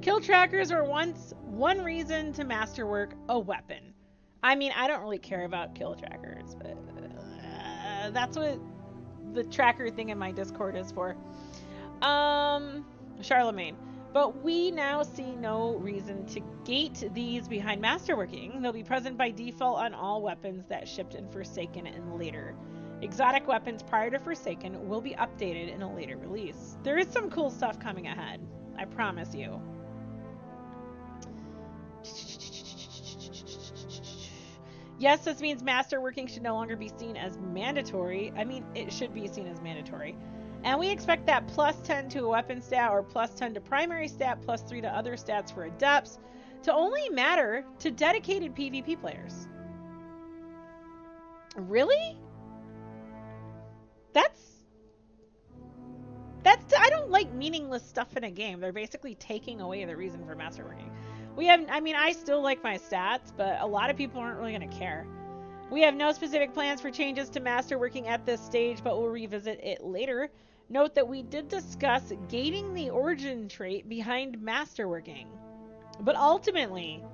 Kill trackers were once one reason to masterwork a weapon. I mean, I don't really care about kill trackers, but uh, that's what the tracker thing in my Discord is for. Um, Charlemagne. But we now see no reason to gate these behind masterworking. They'll be present by default on all weapons that shipped in Forsaken and later. Exotic weapons prior to Forsaken will be updated in a later release. There is some cool stuff coming ahead. I promise you. Yes, this means masterworking should no longer be seen as mandatory. I mean, it should be seen as mandatory. And we expect that plus 10 to a weapon stat or plus 10 to primary stat, plus 3 to other stats for adepts to only matter to dedicated PvP players. Really? That's that's I don't like meaningless stuff in a game. They're basically taking away the reason for masterworking. We have I mean I still like my stats, but a lot of people aren't really going to care. We have no specific plans for changes to masterworking at this stage, but we'll revisit it later. Note that we did discuss gating the origin trait behind masterworking. But ultimately,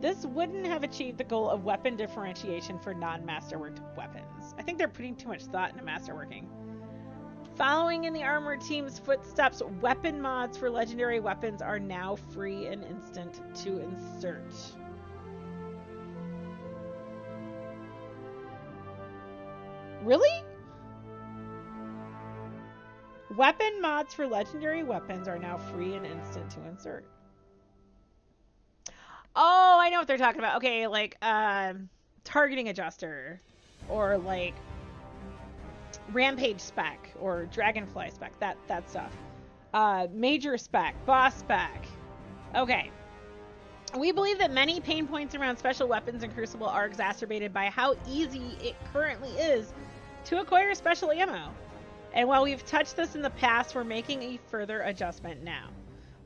this wouldn't have achieved the goal of weapon differentiation for non-masterworked weapons. I think they're putting too much thought into masterworking. Following in the armored team's footsteps, weapon mods for legendary weapons are now free and instant to insert. Really? Weapon mods for legendary weapons are now free and instant to insert. Oh, I know what they're talking about. Okay, like um, targeting adjuster, or like rampage spec, or dragonfly spec. That that stuff. Uh, major spec, boss spec. Okay. We believe that many pain points around special weapons in Crucible are exacerbated by how easy it currently is to acquire special ammo. And while we've touched this in the past, we're making a further adjustment now.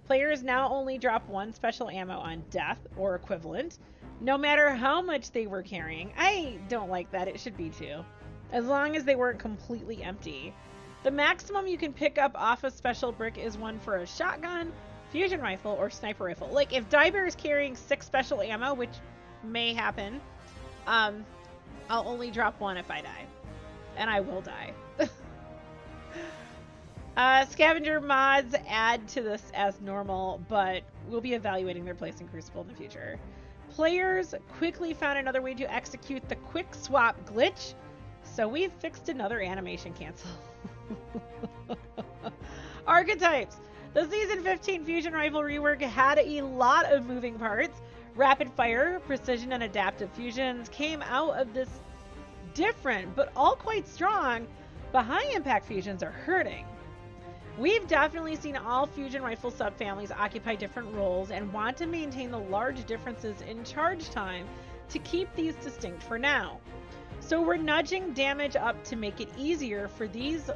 Players now only drop one special ammo on death or equivalent, no matter how much they were carrying. I don't like that, it should be two. As long as they weren't completely empty. The maximum you can pick up off a special brick is one for a shotgun, fusion rifle, or sniper rifle. Like, if Di bear is carrying six special ammo, which may happen, um, I'll only drop one if I die. And I will die. Uh, scavenger mods add to this as normal, but we'll be evaluating their place in Crucible in the future. Players quickly found another way to execute the quick swap glitch, so we've fixed another animation cancel. Archetypes. The Season 15 Fusion Rifle rework had a lot of moving parts. Rapid fire, precision, and adaptive fusions came out of this different, but all quite strong, but high impact fusions are hurting. We've definitely seen all fusion rifle subfamilies occupy different roles and want to maintain the large differences in charge time to keep these distinct for now. So we're nudging damage up to make it easier for these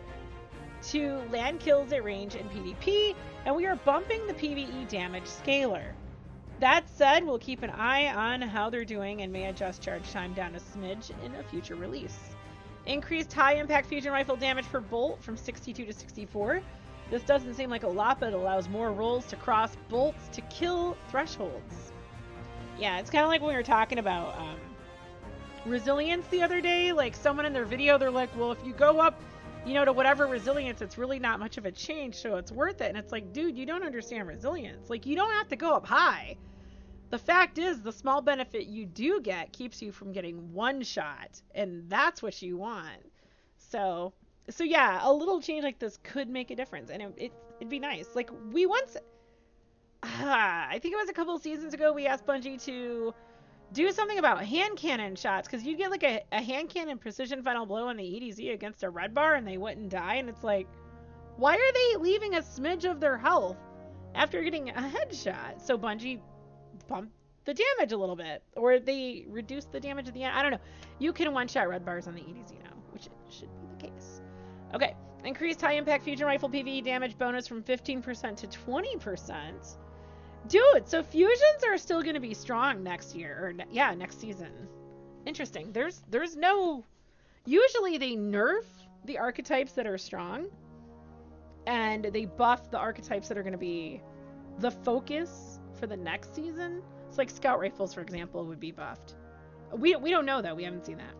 to land kills at range in PvP, and we are bumping the PvE damage scaler. That said, we'll keep an eye on how they're doing and may adjust charge time down a smidge in a future release. Increased high impact fusion rifle damage per bolt from 62 to 64 this doesn't seem like a lot, but it allows more rolls to cross bolts to kill thresholds. Yeah, it's kind of like when we were talking about um, resilience the other day. Like someone in their video, they're like, well, if you go up, you know, to whatever resilience, it's really not much of a change, so it's worth it. And it's like, dude, you don't understand resilience. Like, you don't have to go up high. The fact is, the small benefit you do get keeps you from getting one shot, and that's what you want. So so yeah, a little change like this could make a difference, and it, it would be nice. Like we once, uh, I think it was a couple seasons ago, we asked Bungie to do something about hand cannon shots because you get like a, a hand cannon precision final blow on the EDZ against a red bar and they wouldn't die, and it's like, why are they leaving a smidge of their health after getting a headshot? So Bungie bumped the damage a little bit, or they reduced the damage at the end. I don't know. You can one shot red bars on the EDZ now, which should be the case. Okay, increased high impact fusion rifle PvE damage bonus from 15% to 20%. Dude, so fusions are still going to be strong next year, or ne- yeah, next season. Interesting. There's there's no. Usually they nerf the archetypes that are strong, and they buff the archetypes that are going to be the focus for the next season. It's like scout rifles, for example, would be buffed. We we don't know though. We haven't seen that.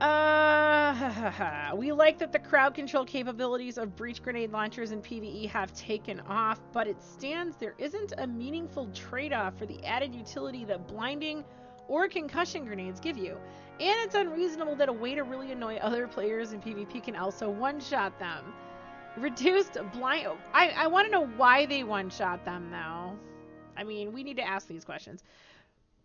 Uh, we like that the crowd control capabilities of breach grenade launchers in PvE have taken off, but it stands there isn't a meaningful trade-off for the added utility that blinding or concussion grenades give you. And it's unreasonable that a way to really annoy other players in PvP can also one-shot them. Reduced blind... I, I want to know why they one-shot them, though. I mean, we need to ask these questions.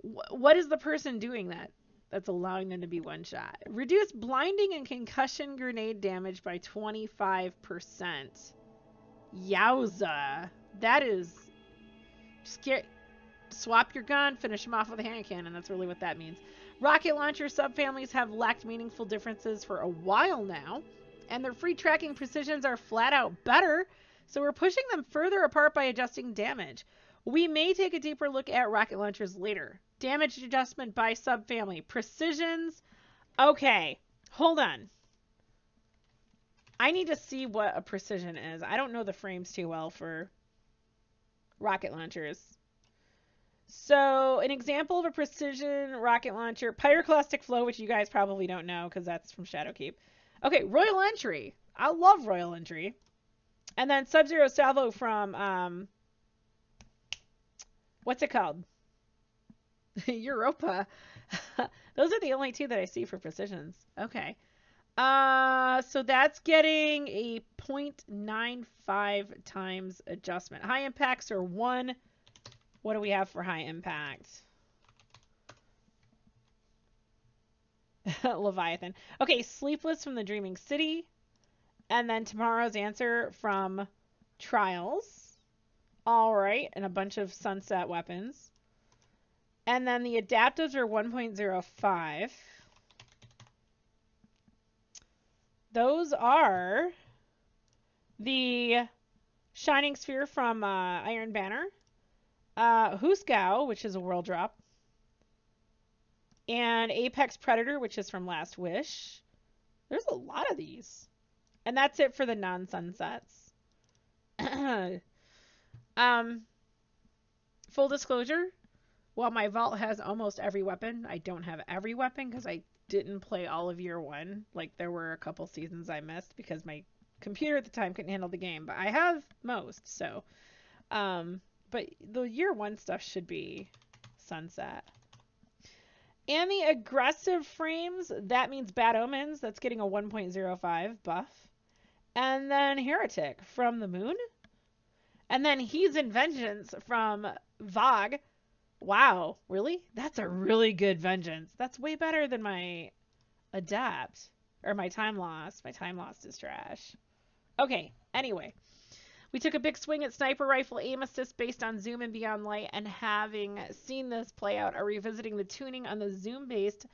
Wh what is the person doing that? That's allowing them to be one shot. Reduce blinding and concussion grenade damage by 25%. Yowza. That is scary. Swap your gun, finish them off with a hand cannon. That's really what that means. Rocket launcher subfamilies have lacked meaningful differences for a while now, and their free tracking precisions are flat out better, so we're pushing them further apart by adjusting damage. We may take a deeper look at rocket launchers later. Damage adjustment by subfamily. Precisions. Okay, hold on. I need to see what a precision is. I don't know the frames too well for rocket launchers. So, an example of a precision rocket launcher, Pyroclastic Flow, which you guys probably don't know because that's from Shadowkeep. Okay, Royal Entry. I love Royal Entry. And then Sub-Zero Salvo from, um, what's it called? Europa. Those are the only two that I see for precisions. Okay. Uh, so that's getting a 0.95 times adjustment. High impacts are one. What do we have for high impact? Leviathan. Okay, Sleepless from the Dreaming City. And then tomorrow's answer from Trials. All right, and a bunch of sunset weapons. And then the adaptives are 1.05. Those are the Shining Sphere from uh, Iron Banner, uh, Husgao, which is a world drop, and Apex Predator, which is from Last Wish. There's a lot of these. And that's it for the non-sunsets. um, full disclosure, while my vault has almost every weapon, I don't have every weapon because I didn't play all of year one. Like there were a couple seasons I missed because my computer at the time couldn't handle the game, but I have most. So, um, but the year one stuff should be sunset. And the aggressive frames, that means Bad Omens. That's getting a 1.05 buff. And then Heretic from the Moon. And then Hezen Vengeance from VoG. Wow, really? That's a really good vengeance. That's way better than my adapt or my time lost. My time lost is trash. Okay, anyway. We took a big swing at sniper rifle aim assist based on zoom and beyond light, and having seen this play out, are revisiting the tuning on the zoom based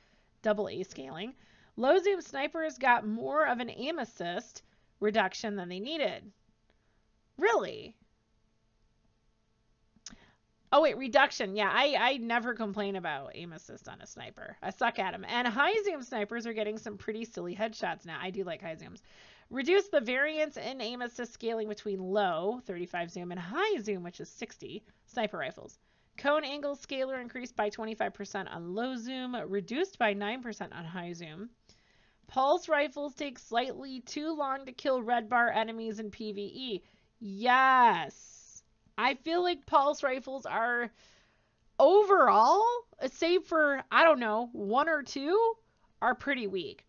double A scaling. Low zoom snipers got more of an aim assist reduction than they needed. Really? Oh wait, reduction. Yeah, I, I never complain about aim assist on a sniper. I suck at them. And high zoom snipers are getting some pretty silly headshots now. I do like high zooms. Reduce the variance in aim assist scaling between low, 35 zoom, and high zoom, which is 60, sniper rifles. Cone angle scaler increased by 25% on low zoom, reduced by 9% on high zoom. Pulse rifles take slightly too long to kill red bar enemies in PvE. Yes. I feel like pulse rifles are overall, save for, I don't know, one or two, are pretty weak.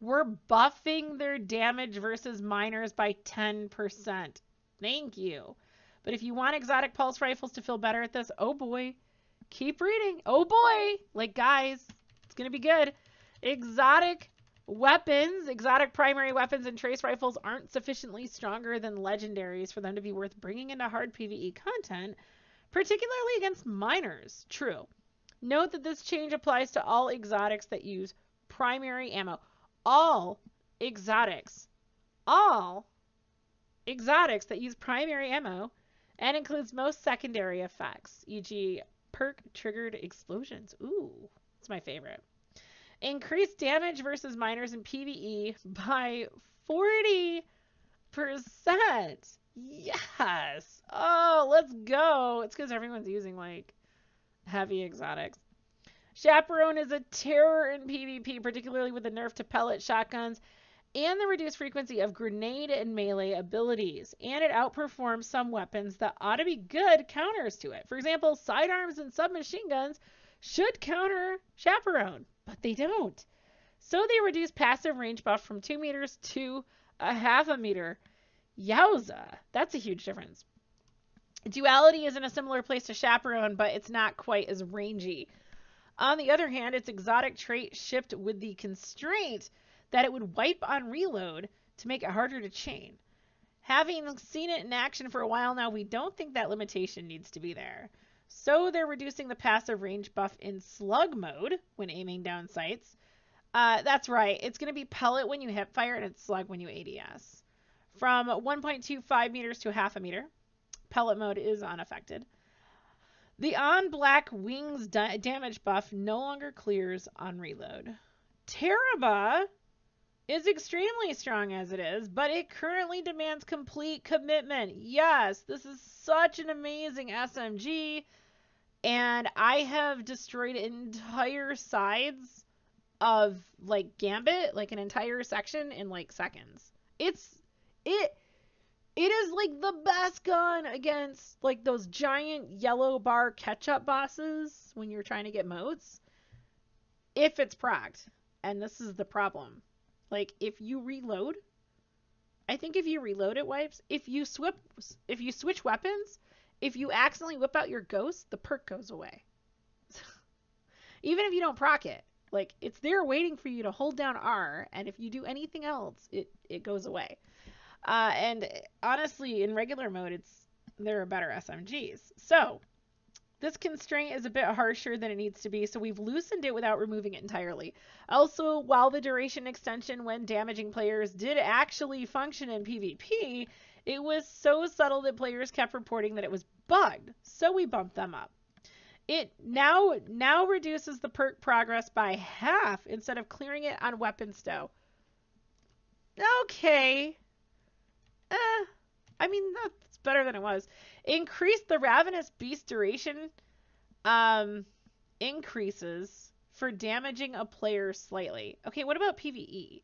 We're buffing their damage versus minors by 10%. Thank you. But if you want exotic pulse rifles to feel better at this, oh boy, keep reading. Oh boy, like guys, it's going to be good. Exotic Weapons, exotic primary weapons and trace rifles aren't sufficiently stronger than legendaries for them to be worth bringing into hard PvE content, particularly against minors. True. Note that this change applies to all exotics that use primary ammo. All exotics. All exotics that use primary ammo and includes most secondary effects, e.g., perk triggered explosions. Ooh, it's my favorite. Increased damage versus minors in PvE by 40%. Yes. Oh, let's go. It's because everyone's using like heavy exotics. Chaperone is a terror in PvP, particularly with the nerf to pellet shotguns and the reduced frequency of grenade and melee abilities. And it outperforms some weapons that ought to be good counters to it. For example, sidearms and submachine guns should counter Chaperone, but they don't. So they reduce passive range buff from 2 meters to a half a meter. Yowza, that's a huge difference. Duality is in a similar place to Chaperone, but it's not quite as rangy. On the other hand, its exotic trait shipped with the constraint that it would wipe on reload to make it harder to chain. Having seen it in action for a while now, we don't think that limitation needs to be there. So they're reducing the passive range buff in slug mode when aiming down sights. Uh, that's right, it's going to be pellet when you hip fire and it's slug when you ADS. From 1.25 meters to half a meter, pellet mode is unaffected. The on black wings da damage buff no longer clears on reload. Tarrabah is extremely strong as it is, but it currently demands complete commitment. Yes, this is such an amazing SMG, and I have destroyed entire sides of like Gambit, like an entire section in like seconds. It's it it is like the best gun against like those giant yellow bar ketchup bosses when you're trying to get motes. If it's procced. And this is the problem like if you reload, I think if you reload it wipes. If you swip, if you switch weapons, if you accidentally whip out your ghost, the perk goes away. Even if you don't proc it, like it's there waiting for you to hold down R, and if you do anything else, it it goes away. Uh, and honestly, in regular mode, it's there are better SMGs. So this constraint is a bit harsher than it needs to be, so we've loosened it without removing it entirely. Also, while the duration extension when damaging players did actually function in PvP, it was so subtle that players kept reporting that it was bugged, so we bumped them up. It now now reduces the perk progress by half instead of clearing it on weapon stow. Okay. Eh, I mean, that's better than it was. Increase the Ravenous Beast duration um, increases for damaging a player slightly. Okay, what about PvE?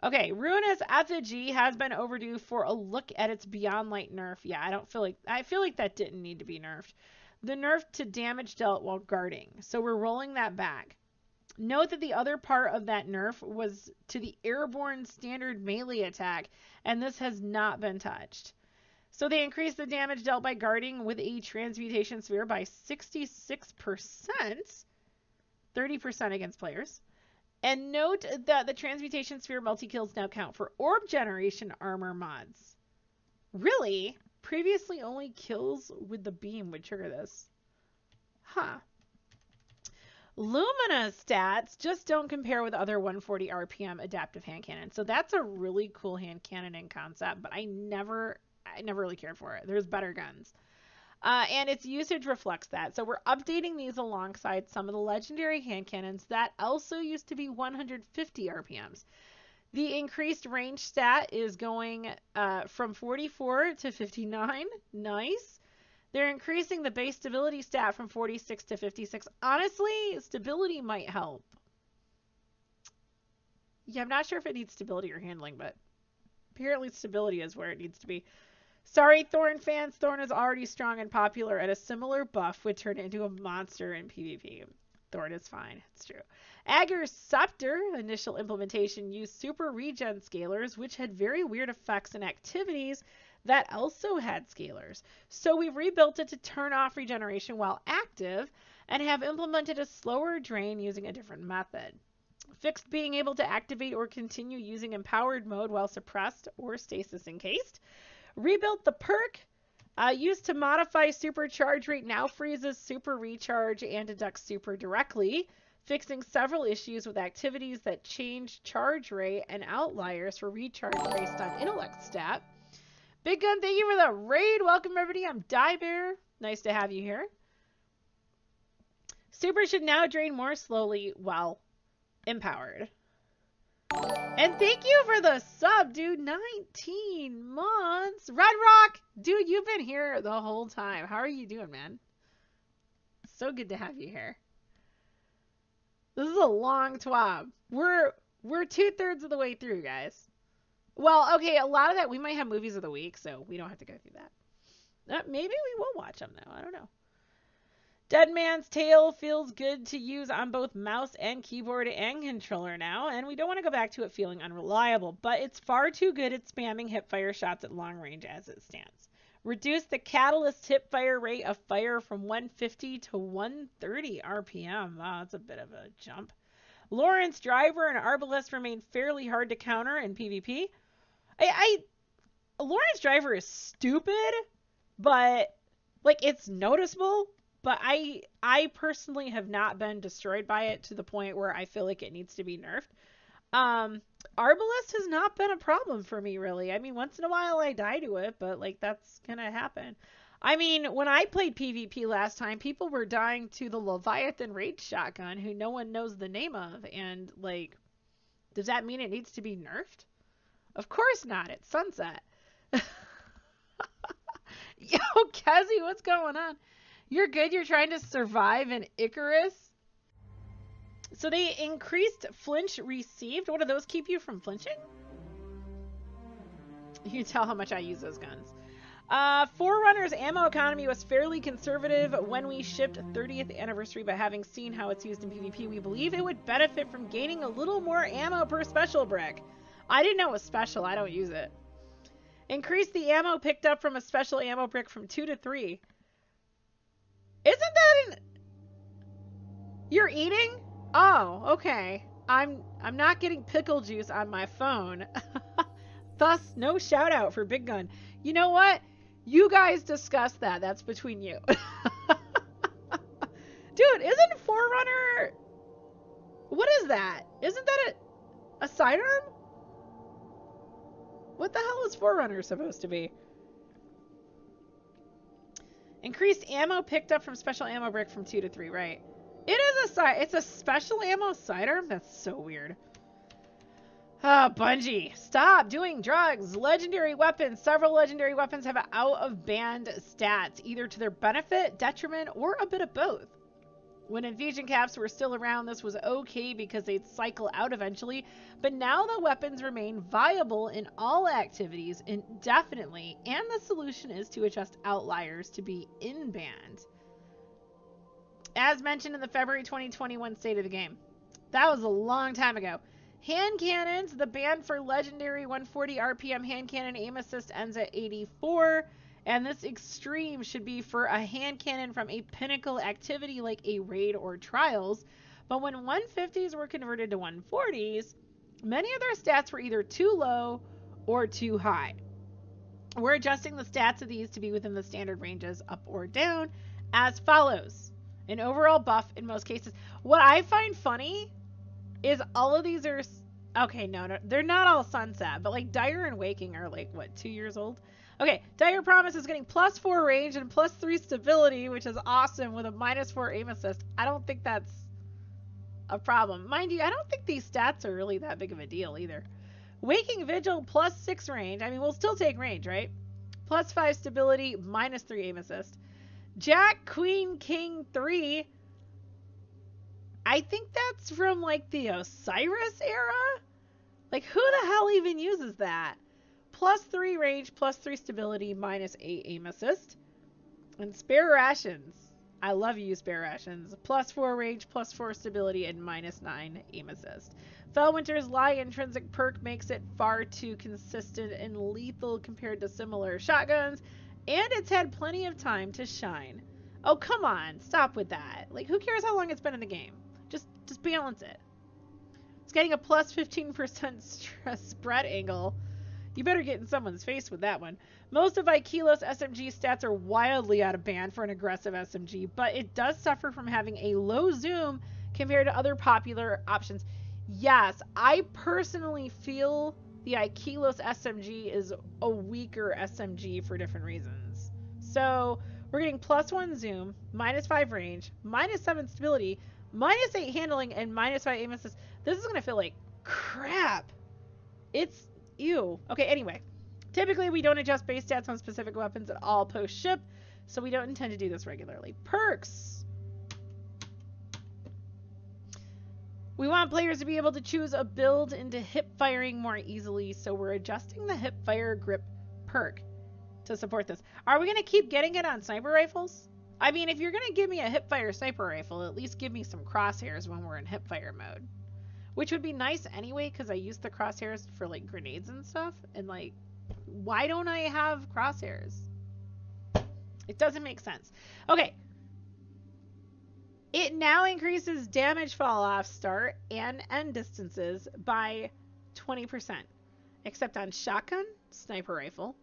Okay, Ruinous Effigy has been overdue for a look at its Beyond Light nerf. Yeah, I don't feel like I feel like that didn't need to be nerfed. The nerf to damage dealt while guarding. So we're rolling that back. Note that the other part of that nerf was to the airborne standard melee attack, and this has not been touched. So they increased the damage dealt by guarding with a transmutation sphere by 66%, 30% against players. And note that the transmutation sphere multi-kills now count for orb generation armor mods. Really? Previously only kills with the beam would trigger this. Huh. Lumina stats just don't compare with other 140 RPM adaptive hand cannon. So that's a really cool hand cannon concept, but I never I never really cared for it. There's better guns. Uh, and its usage reflects that. So we're updating these alongside some of the legendary hand cannons that also used to be 150 RPMs. The increased range stat is going uh, from 44 to 59. Nice. They're increasing the base stability stat from 46 to 56. Honestly, stability might help. Yeah, I'm not sure if it needs stability or handling, but apparently stability is where it needs to be. Sorry, Thorn fans. Thorn is already strong and popular, and a similar buff would turn into a monster in PvP. Thorn is fine. It's true. Ager's Scepter initial implementation used super regen scalers, which had very weird effects and activities that also had scalers. So we rebuilt it to turn off regeneration while active and have implemented a slower drain using a different method. Fixed being able to activate or continue using empowered mode while suppressed or stasis encased. Rebuilt the perk uh, used to modify supercharge rate now freezes super recharge and deducts super directly, fixing several issues with activities that change charge rate and outliers for recharge based on intellect stat. Big Gun, thank you for the raid. Welcome, everybody. I'm Di bear. Nice to have you here. Super should now drain more slowly while empowered. And thank you for the sub, dude. 19 months. Red Rock, dude, you've been here the whole time. How are you doing, man? So good to have you here. This is a long twab. We're we're two thirds of the way through, guys. Well, okay, a lot of that we might have movies of the week, so we don't have to go through that. Uh, maybe we will watch them though. I don't know. Dead Man's Tale feels good to use on both mouse and keyboard and controller now, and we don't want to go back to it feeling unreliable, but it's far too good at spamming hipfire shots at long range as it stands. Reduce the catalyst hipfire rate of fire from 150 to 130 RPM. Wow, that's a bit of a jump. Lorentz Driver and Arbalest remain fairly hard to counter in PvP. I, I Lorentz Driver is stupid, but like it's noticeable. But I I personally have not been destroyed by it to the point where I feel like it needs to be nerfed. Um, Arbalest has not been a problem for me really. I mean, once in a while I die to it, but like that's gonna happen. I mean, when I played PvP last time, people were dying to the Leviathan Rage Shotgun, who no one knows the name of, and like, does that mean it needs to be nerfed? Of course not. It's sunset. Yo, Kezi, what's going on? You're good. You're trying to survive in Icarus. So they increased flinch received. What do those keep you from flinching? You tell how much I use those guns. Uh, Forerunner's ammo economy was fairly conservative when we shipped 30th anniversary, but having seen how it's used in PvP, we believe it would benefit from gaining a little more ammo per special brick. I didn't know it was special. I don't use it. Increase the ammo picked up from a special ammo brick from 2 to 3. Isn't that an... You're eating? Oh, okay. I'm I'm not getting pickle juice on my phone. Thus, no shout out for Big Gun. You know what? You guys discuss that. That's between you. Dude, isn't Forerunner... What is that? Isn't that a, a sidearm? What the hell is Forerunner supposed to be? Increased ammo picked up from special ammo brick from 2 to 3, right. It is a side. It's a special ammo sidearm? That's so weird. Ah, Bungie, stop doing drugs. Legendary weapons. Several legendary weapons have out of band stats, either to their benefit, detriment, or a bit of both. When infusion caps were still around, this was okay because they'd cycle out eventually, but now the weapons remain viable in all activities indefinitely, and the solution is to adjust outliers to be in band. As mentioned in the February 2021 State of the Game. That was a long time ago. Hand cannons, the ban for legendary 140 RPM hand cannon aim assist ends at 84. And this extreme should be for a hand cannon from a pinnacle activity like a raid or trials. But when 150s were converted to 140s, many of their stats were either too low or too high. We're adjusting the stats of these to be within the standard ranges up or down as follows. An overall buff in most cases. What I find funny is all of these are okay, no, no, they're not all sunset, but like Dire and Waking are like what, two years old? Okay, Dire Promise is getting plus 4 range and plus 3 stability, which is awesome with a minus 4 aim assist. I don't think that's a problem. Mind you, I don't think these stats are really that big of a deal either. Waking Vigil plus 6 range. I mean, we'll still take range, right? Plus 5 stability, minus 3 aim assist. Jack, Queen, King 3. I think that's from like the Osiris era? Like, who the hell even uses that? Plus 3 range, plus 3 stability, minus 8 aim assist. And spare rations. I love you, spare rations. Plus 4 range, plus 4 stability, and minus 9 aim assist. Felwinter's Lie intrinsic perk makes it far too consistent and lethal compared to similar shotguns, and it's had plenty of time to shine. Oh, come on. Stop with that. Like, who cares how long it's been in the game? Just, just balance it. It's getting a plus 15% stress spread angle you better get in someone's face with that one. Most of IKELOS SMG stats are wildly out of band for an aggressive SMG, but it does suffer from having a low zoom compared to other popular options. Yes, I personally feel the IKELOS SMG is a weaker SMG for different reasons. So we're getting plus one zoom, minus five range, minus seven stability, minus eight handling, and minus five aim assist. This is going to feel like crap. It's ew. Okay, anyway. Typically, we don't adjust base stats on specific weapons at all post ship, so we don't intend to do this regularly. Perks. We want players to be able to choose a build into hip firing more easily, so we're adjusting the hip fire grip perk to support this. Are we going to keep getting it on sniper rifles? I mean, if you're going to give me a hip fire sniper rifle, at least give me some crosshairs when we're in hip fire mode. Which would be nice anyway, because I use the crosshairs for like grenades and stuff. And like, why don't I have crosshairs? It doesn't make sense. Okay, it now increases damage fall off start and end distances by 20%, except on shotgun, sniper rifle,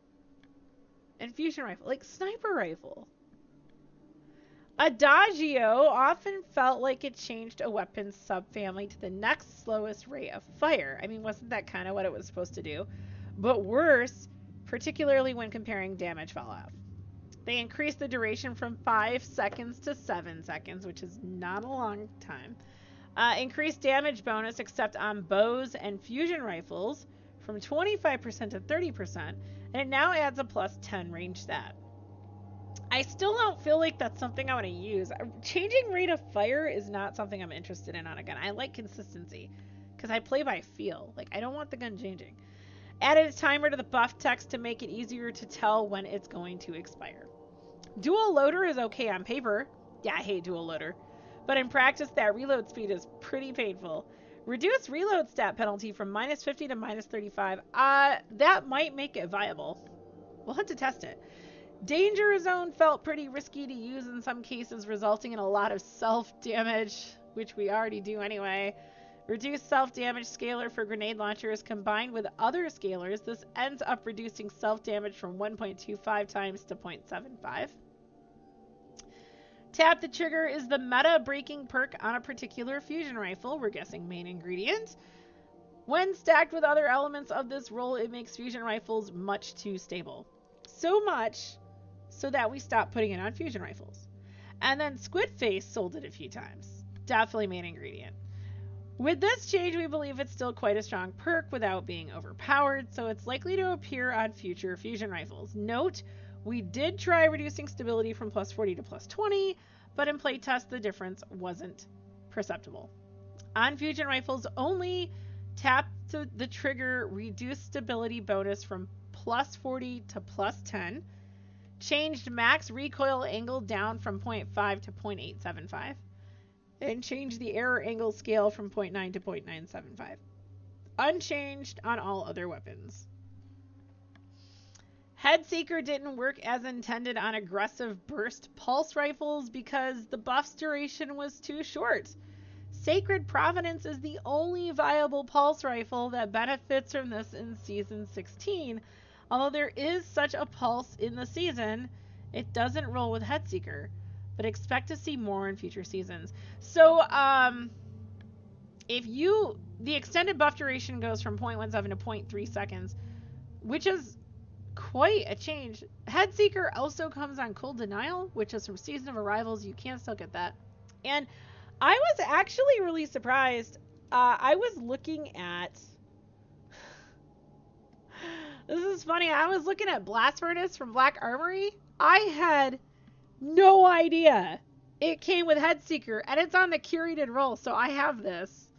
and fusion rifle. Like, sniper rifle. Adagio often felt like it changed a weapon's subfamily to the next slowest rate of fire. I mean, wasn't that kind of what it was supposed to do? But worse, particularly when comparing damage fall off. They increased the duration from 5 seconds to 7 seconds, which is not a long time. Uh, increased damage bonus except on bows and fusion rifles from 25% to 30%, and it now adds a plus 10 range stat. I still don't feel like that's something I want to use. Uh, changing rate of fire is not something I'm interested in on a gun. I like consistency because I play by feel. Like, I don't want the gun changing. Added a timer to the buff text to make it easier to tell when it's going to expire. Dual loader is okay on paper. Yeah, I hate dual loader. But in practice, that reload speed is pretty painful. Reduce reload stat penalty from minus 50 to minus 35. Uh, that might make it viable. We'll have to test it. Danger zone felt pretty risky to use in some cases, resulting in a lot of self damage, which we already do anyway. Reduced self damage scaler for grenade launchers combined with other scalers, this ends up reducing self damage from 1.25 times to 0.75. Tap the trigger is the meta breaking perk on a particular fusion rifle. We're guessing main ingredient. When stacked with other elements of this role, it makes fusion rifles much too stable. So much so that we stopped putting it on fusion rifles. And then Squid Face sold it a few times. Definitely main ingredient. With this change, we believe it's still quite a strong perk without being overpowered, so it's likely to appear on future fusion rifles. Note, we did try reducing stability from plus 40 to plus 20, but in playtest the difference wasn't perceptible. On fusion rifles only, tap to the trigger reduce stability bonus from plus 40 to plus 10. Changed max recoil angle down from 0.5 to 0.875. And changed the error angle scale from 0.9 to 0.975. Unchanged on all other weapons. Headseeker didn't work as intended on aggressive burst pulse rifles because the buff's duration was too short. Sacred Providence is the only viable pulse rifle that benefits from this in Season 16. Although there is such a pulse in the season, it doesn't roll with Headseeker, but expect to see more in future seasons. So, um, if you, the extended buff duration goes from 0.17 to 0.3 seconds, which is quite a change. Headseeker also comes on Cold Denial, which is from Season of Arrivals. You can still get that. And I was actually really surprised. Uh, I was looking at. This is funny. I was looking at Blast Furnace from Black Armory. I had no idea it came with Headseeker, and it's on the curated roll, so I have this.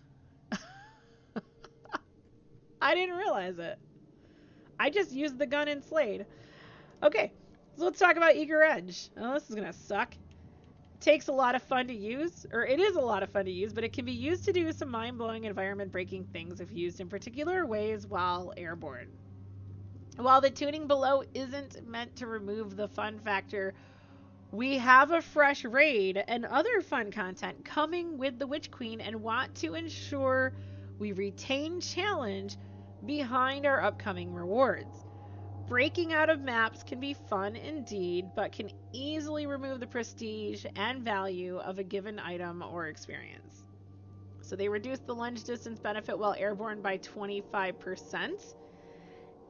I didn't realize it. I just used the gun in Slade. Okay, so let's talk about Eager Edge. Oh, this is to suck. It takes a lot of fun to use, or it is a lot of fun to use, but it can be used to do some mind-blowing environment-breaking things if used in particular ways while airborne. While the tuning below isn't meant to remove the fun factor, we have a fresh raid and other fun content coming with the Witch Queen and want to ensure we retain challenge behind our upcoming rewards. Breaking out of maps can be fun indeed, but can easily remove the prestige and value of a given item or experience. So they reduce the lunge distance benefit while airborne by 25%.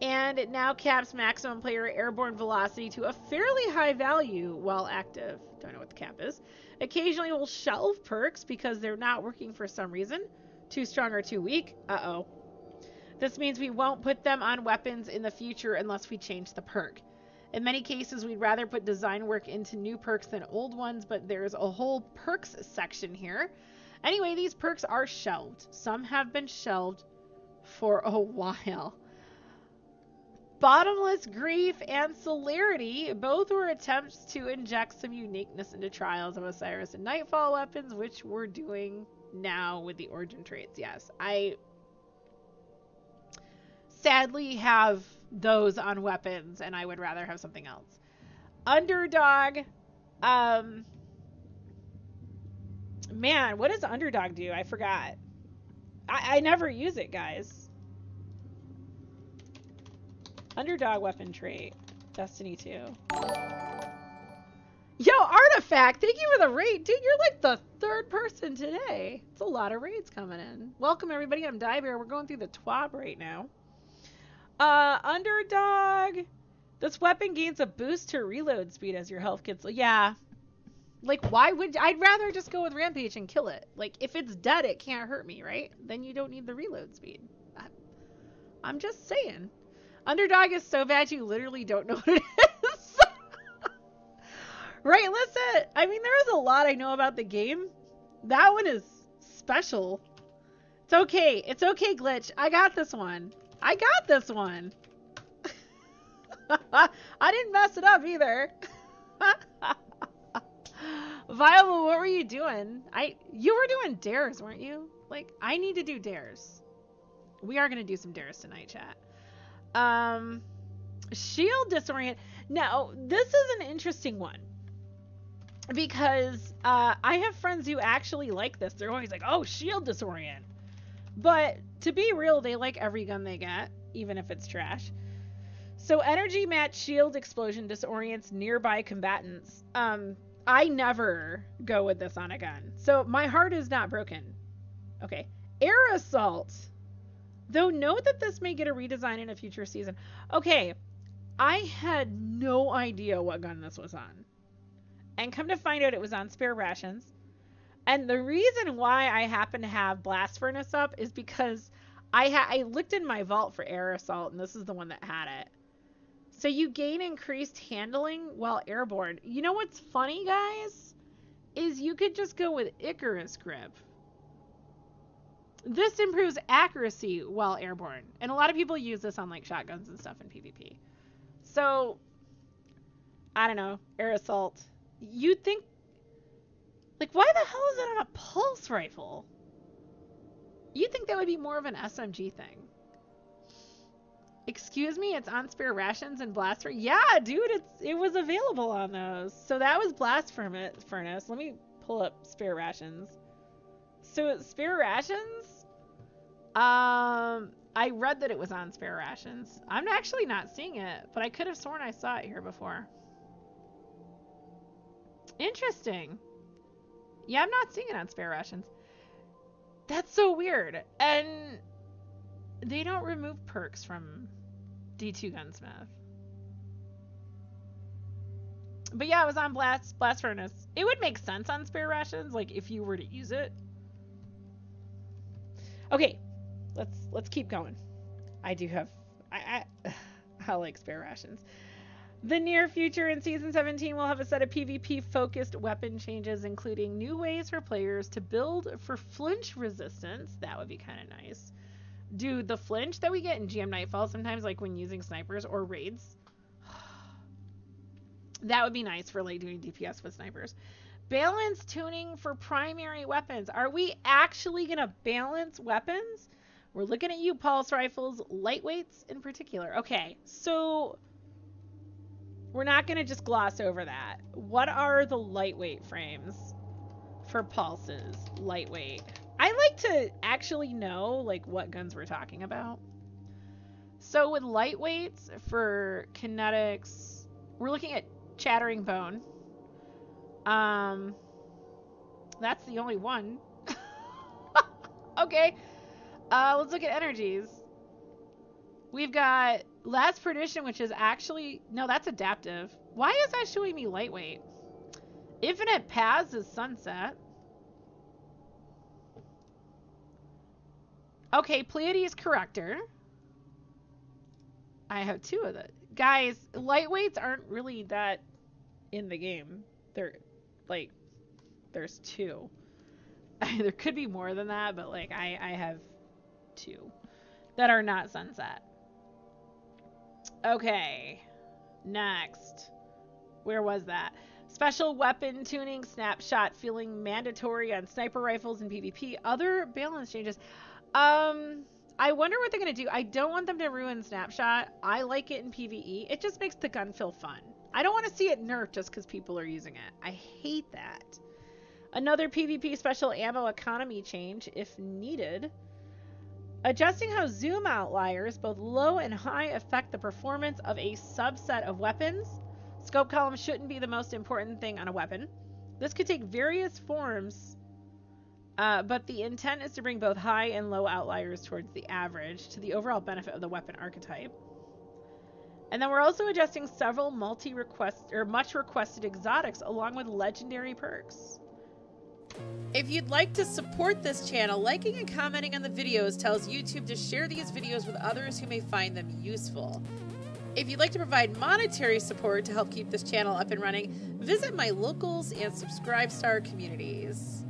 And it now caps maximum player airborne velocity to a fairly high value while active. Don't know what the cap is. Occasionally we'll shelve perks because they're not working for some reason. Too strong or too weak? Uh-oh. This means we won't put them on weapons in the future unless we change the perk. In many cases, we'd rather put design work into new perks than old ones, but there's a whole perks section here. Anyway, these perks are shelved. Some have been shelved for a while. Bottomless Grief and Celerity both were attempts to inject some uniqueness into Trials of Osiris and Nightfall weapons, which we're doing now with the origin traits. Yes, I sadly have those on weapons, and I would rather have something else. Underdog, um, man, what does Underdog do? I forgot. I, I never use it, guys. Underdog weapon trait. Destiny 2. Yo, Artifact, thank you for the raid. Dude, you're like the third person today. It's a lot of raids coming in. Welcome, everybody. I'm Di bear. We're going through the TWAB right now. Uh, Underdog. This weapon gains a boost to reload speed as your health gets... Yeah. Like, why would... I'd rather just go with Rampage and kill it. Like, if it's dead, it can't hurt me, right? Then you don't need the reload speed. I'm just saying. Underdog is so bad you literally don't know what it is. right, listen. I mean, there is a lot I know about the game. That one is special. It's okay. It's okay, Glitch. I got this one. I got this one. I didn't mess it up either. Viable, what were you doing? I you were doing dares, weren't you? Like, I need to do dares. We are gonna do some dares tonight, chat. Um, shield disorient. Now, this is an interesting one because uh, I have friends who actually like this. They're always like, "Oh, shield disorient," but to be real, they like every gun they get, even if it's trash. So, energy match shield explosion disorients nearby combatants. Um, I never go with this on a gun, so my heart is not broken. Okay, air assault. Though note that this may get a redesign in a future season. Okay, I had no idea what gun this was on. And come to find out it was on spare rations. And the reason why I happen to have Blast Furnace up is because I ha- I looked in my vault for Air Assault and this is the one that had it. So you gain increased handling while airborne. You know what's funny, guys? Is you could just go with Icarus Grip this improves accuracy while airborne. And a lot of people use this on like shotguns and stuff in PvP. So I don't know, air assault. You'd think like why the hell is it on a pulse rifle? You'd think that would be more of an SMG thing. Excuse me, it's on spare rations and blaster. Yeah, dude, it's it was available on those. So that was blast furnace. Let me pull up spare rations. So spare rations um, I read that it was on spare rations. I'm actually not seeing it, but I could have sworn I saw it here before. Interesting. Yeah, I'm not seeing it on spare rations. That's so weird. And they don't remove perks from D2 Gunsmith. But yeah, it was on Blast Blast Furnace. It would make sense on spare rations, like if you were to use it. Okay, let's let's keep going. I do have I I, I like spare rations. The near future in Season 17 will have a set of PvP focused weapon changes, including new ways for players to build for flinch resistance. That would be kind of nice. Dude, the flinch that we get in GM Nightfall sometimes, like when using snipers or raids, that would be nice for like doing DPS with snipers. Balance tuning for primary weapons. Are we actually going to balance weapons? We're looking at you, pulse rifles, lightweights in particular. Okay, so we're not going to just gloss over that. What are the lightweight frames for pulses? Lightweight. I like to actually know like what guns we're talking about. So with lightweights for kinetics, we're looking at Chattering Bone. Um, that's the only one. okay. Uh, let's look at energies. We've got Last Perdition, which is actually... No, that's adaptive. Why is that showing me lightweight? Infinite Paths is Sunset. Okay, Pleiades Corrector. I have two of it. Guys, lightweights aren't really that in the game. They're like there's two. there could be more than that, but like I I have that are not sunset. Okay. Next. Where was that? Special weapon tuning snapshot feeling mandatory on sniper rifles and PvP. Other balance changes. Um I wonder what they're going to do. I don't want them to ruin Snapshot. I like it in PvE. It just makes the gun feel fun. I don't want to see it nerfed just because people are using it. I hate that. Another PvP special ammo economy change, if needed. Adjusting how zoom outliers, both low and high, affect the performance of a subset of weapons. Scope column shouldn't be the most important thing on a weapon. This could take various forms uh, but the intent is to bring both high and low outliers towards the average to the overall benefit of the weapon archetype. And then we're also adjusting several multi-request or much requested exotics along with legendary perks. If you'd like to support this channel, liking and commenting on the videos tells YouTube to share these videos with others who may find them useful. If you'd like to provide monetary support to help keep this channel up and running, visit my locals and subscribe star communities.